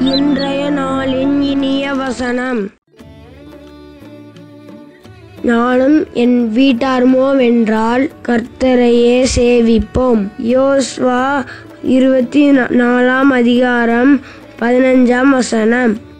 இன்றைய நாளின் இனிய வசனம். நானும் என் வீட்டாருமோ வென்றால் கர்த்தரையே சேவிப்போம். யோஸ்வா இருபத்தி நா- நாலாம் அதிகாரம் பதினஞ்சாம் வசனம்.